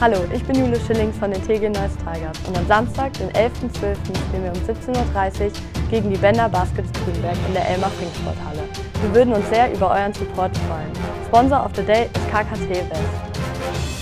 Hallo, ich bin Jule Schillings von den TG Neuss Tigers und am Samstag, den 11.12. spielen wir um 17.30 Uhr gegen die Bender Baskets Grünberg in der Elmar Fink Sporthalle. Wir würden uns sehr über euren Support freuen. Sponsor of the Day ist KKT West.